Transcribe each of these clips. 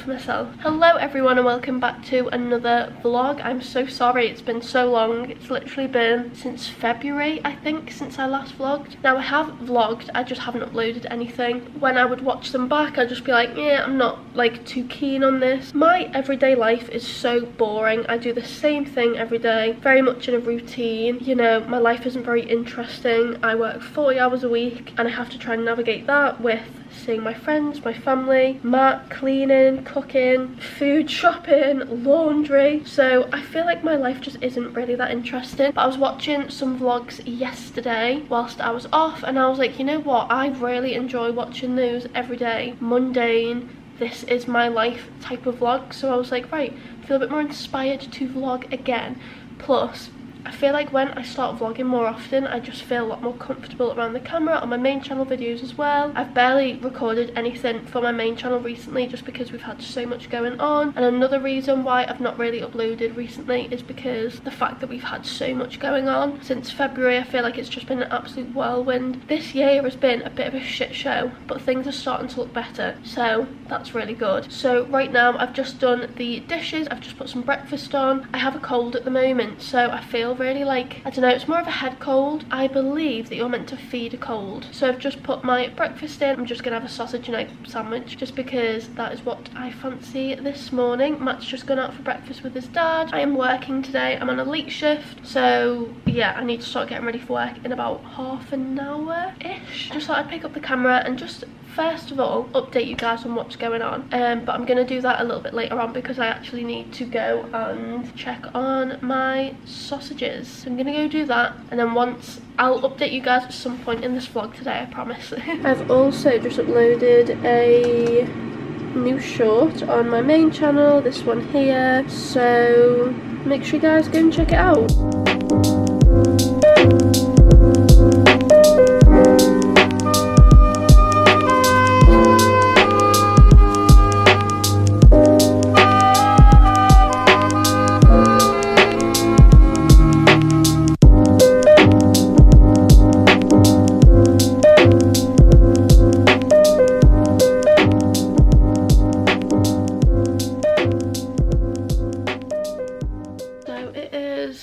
for myself. Hello everyone and welcome back to another vlog. I'm so sorry it's been so long. It's literally been since February I think since I last vlogged. Now I have vlogged, I just haven't uploaded anything. When I would watch them back I'd just be like yeah I'm not like too keen on this. My everyday life is so boring. I do the same thing every day, very much in a routine. You know my life isn't very interesting. I work 40 hours a week and I have to try and navigate that with seeing my friends, my family, Matt, cleaning, cooking, food shopping, laundry. So I feel like my life just isn't really that interesting. But I was watching some vlogs yesterday whilst I was off and I was like, you know what? I really enjoy watching those every day, mundane, this is my life type of vlog. So I was like, right, I feel a bit more inspired to vlog again. Plus, I feel like when I start vlogging more often, I just feel a lot more comfortable around the camera on my main channel videos as well. I've barely recorded anything for my main channel recently just because we've had so much going on. And another reason why I've not really uploaded recently is because the fact that we've had so much going on. Since February, I feel like it's just been an absolute whirlwind. This year has been a bit of a shit show, but things are starting to look better. So that's really good. So right now, I've just done the dishes. I've just put some breakfast on. I have a cold at the moment, so I feel really like, I don't know, it's more of a head cold. I believe that you're meant to feed a cold. So I've just put my breakfast in. I'm just going to have a sausage and egg sandwich just because that is what I fancy this morning. Matt's just gone out for breakfast with his dad. I am working today. I'm on a late shift. So yeah, I need to start getting ready for work in about half an hour-ish. Just thought I'd pick up the camera and just first of all update you guys on what's going on um, but i'm to do that a little bit later on because i actually need to go and check on my sausages so i'm gonna go do that and then once i'll update you guys at some point in this vlog today i promise. I've also just uploaded a new short on my main channel this one here. So make sure you guys go and check it out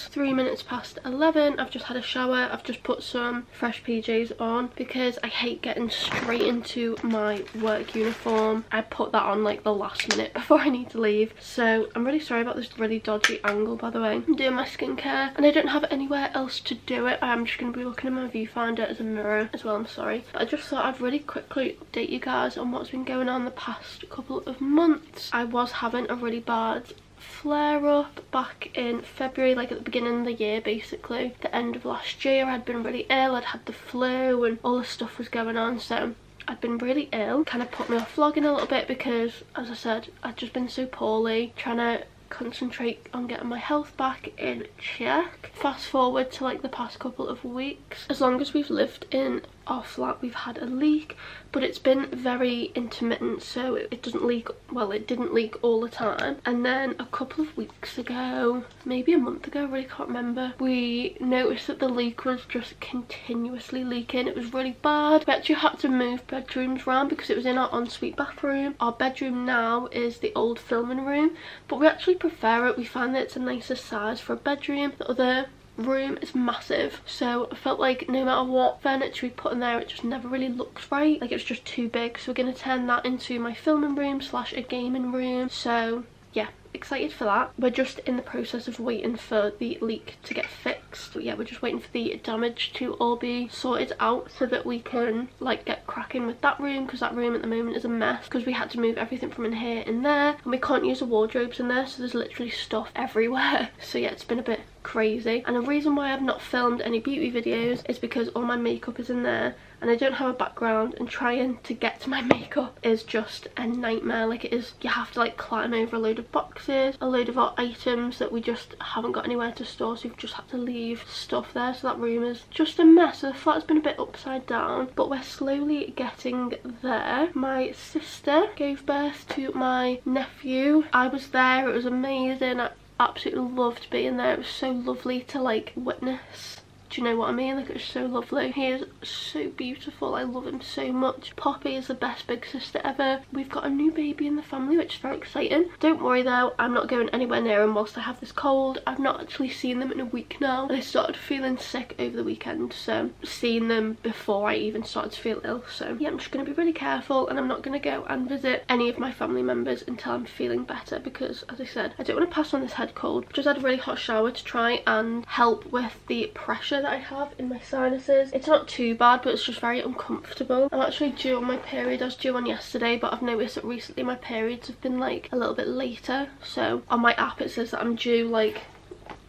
three minutes past 11 i've just had a shower. I've just put some fresh pjs on because i hate getting straight into my work uniform. I put that on like the last minute before i need to leave. So i'm really sorry about this really dodgy angle by the way. I'm doing my skincare and i don't have anywhere else to do it. I'm just going to be looking at my viewfinder as a mirror as well i'm sorry. But i just thought i'd really quickly update you guys on what's been going on the past couple of months. I was having a really bad flare up back in February, like at the beginning of the year basically. The end of last year I'd been really ill, I'd had the flu and all this stuff was going on so I'd been really ill. Kind of put me off vlogging a little bit because as I said I'd just been so poorly trying to concentrate on getting my health back in check. Fast forward to like the past couple of weeks. As long as we've lived in our flat we've had a leak but it's been very intermittent so it, it, doesn't leak well it didn't leak all the time. And then a couple of weeks ago maybe a month ago I really can't remember we noticed that the leak was just continuously leaking. It was really bad. We actually had to move bedrooms around because it was in our ensuite bathroom. Our bedroom now is the old filming room but we actually prefer it. We find that it's a nicer size for a bedroom. The other room is massive so I felt like no matter what furniture we put in there it just never really looked right. Like it's just too big. So we're going to turn that into my filming room slash a gaming room. So yeah excited for that. We're just in the process of waiting for the leak to get fixed. But yeah we're just waiting for the damage to all be sorted out so that we can like get cracking with that room because that room at the moment is a mess because we had to move everything from in here in there and we can't use the wardrobes in there so there's literally stuff everywhere. So yeah it's been a bit crazy. And the reason why I've not filmed any beauty videos is because all my makeup is in there and I don't have a background and trying to get to my makeup is just a nightmare. Like it is you have to like climb over a load of boxes a load of our items that we just haven't got anywhere to store so we've just had to leave stuff there. So that room is just a mess. So the flat's been a bit upside down but we're slowly getting there. My sister gave birth to my nephew. I was there. It was amazing. I absolutely loved being there. It was so lovely to like witness Do you know what I mean? Like it's so lovely. He is so beautiful. I love him so much. Poppy is the best big sister ever. We've got a new baby in the family, which is very exciting. Don't worry though, I'm not going anywhere near him whilst I have this cold. I've not actually seen them in a week now. And I started feeling sick over the weekend. So seeing them before I even started to feel ill. So yeah, I'm just going to be really careful and I'm not going to go and visit any of my family members until I'm feeling better because as I said, I don't want to pass on this head cold. Just had a really hot shower to try and help with the pressure that I have in my sinuses. It's not too bad, but it's just very uncomfortable. I'm actually due on my period. I was due on yesterday, but I've noticed that recently my periods have been like a little bit later. So on my app it says that I'm due like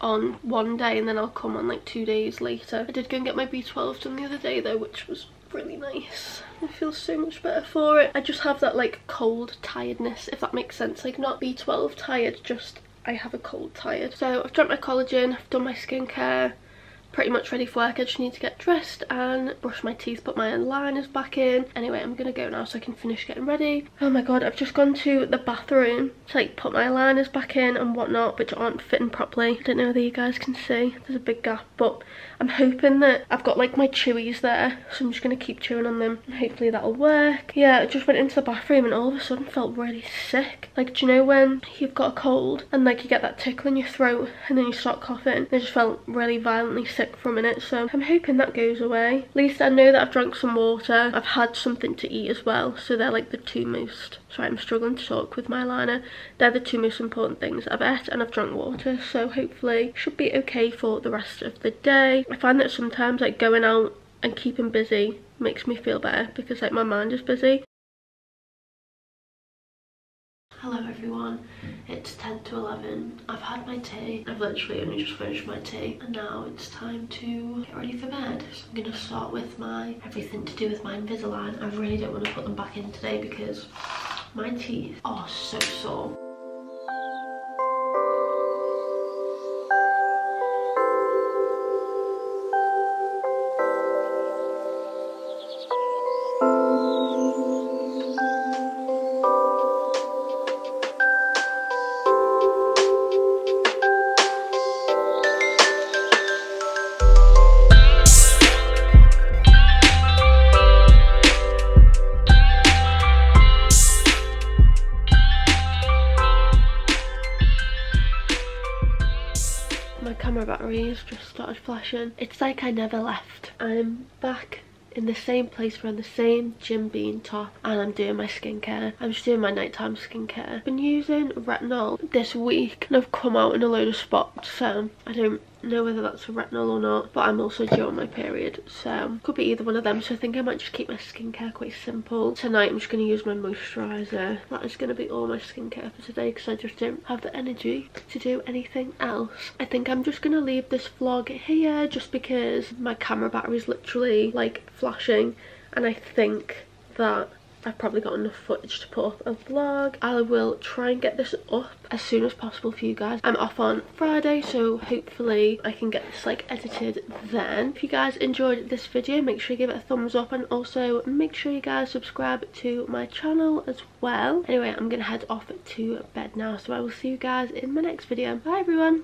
on one day and then I'll come on like two days later. I did go and get my B12 done the other day though, which was really nice. I feel so much better for it. I just have that like cold tiredness, if that makes sense. Like not B12 tired, just I have a cold tired. So I've drank my collagen, I've done my skincare, pretty much ready for work. I just need to get dressed and brush my teeth, put my liners back in. Anyway, I'm gonna go now so I can finish getting ready. Oh my god, I've just gone to the bathroom to like put my liners back in and whatnot, which aren't fitting properly. I don't know whether you guys can see. There's a big gap, but I'm hoping that I've got like my chewies there, so I'm just gonna keep chewing on them hopefully that'll work. Yeah, I just went into the bathroom and all of a sudden felt really sick. Like, do you know when you've got a cold and like you get that tickle in your throat and then you start coughing? I just felt really violently sick sick for a minute so I'm hoping that goes away. At least I know that I've drunk some water. I've had something to eat as well so they're like the two most, sorry I'm struggling to talk with my liner. They're the two most important things. I've ate and I've drunk water so hopefully should be okay for the rest of the day. I find that sometimes like going out and keeping busy makes me feel better because like my mind is busy. Hello everyone, it's 10 to 11. I've had my tea. I've literally only just finished my tea. And now it's time to get ready for bed. So I'm going to start with my everything to do with my Invisalign. I really don't want to put them back in today because my teeth are so sore. Batteries just started flashing. It's like I never left. I'm back in the same place wearing the same Jim Beam top and I'm doing my skincare. I'm just doing my nighttime skincare. I've been using retinol this week and I've come out in a load of spots so I don't know whether that's a retinol or not but I'm also due on my period so could be either one of them. So I think I might just keep my skincare quite simple. Tonight I'm just going to use my moisturizer. That is going to be all my skincare for today because I just don't have the energy to do anything else. I think I'm just going to leave this vlog here just because my camera battery is literally like flashing and I think that I've probably got enough footage to put up a vlog. I will try and get this up as soon as possible for you guys. I'm off on Friday, so hopefully I can get this like edited then. If you guys enjoyed this video, make sure you give it a thumbs up and also make sure you guys subscribe to my channel as well. Anyway, I'm gonna head off to bed now, so I will see you guys in my next video. Bye everyone!